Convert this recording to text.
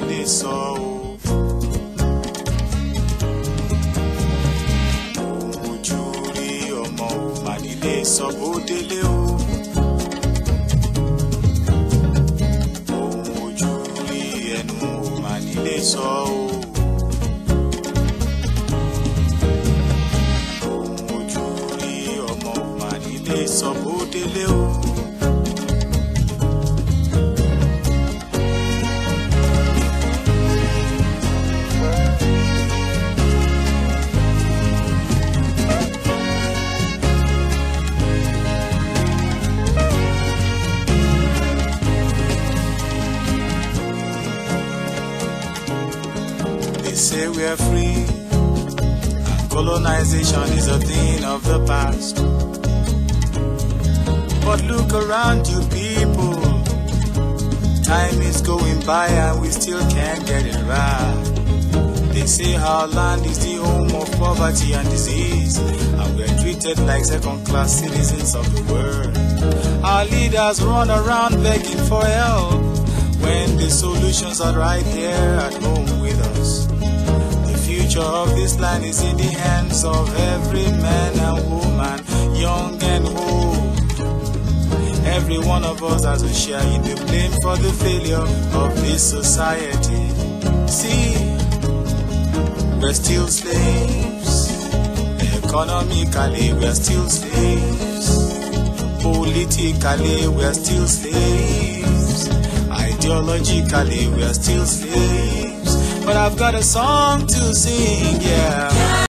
sọ o. ohun ojú rí ọmọ ò mà nílé sọ bó délé o. ojú rí ẹnu ò mà nílé sọ o. ojú rí ọmọ ò mà nílé sọ bó délé o. They say we are free. Colonization is a thing of the past. But look around you, people. Time is going by and we still can't get it right. They say our land is the home of poverty and disease. And we're treated like second class citizens of the world. Our leaders run around begging for help when the solutions are right here at home future of this land is in the hands of every man and woman, young and old. Every one of us has a share in the blame for the failure of this society. See, we're still slaves. Economically, we're still slaves. Politically, we're still slaves. Ideologically, we're still slaves. I've got a song to sing, yeah.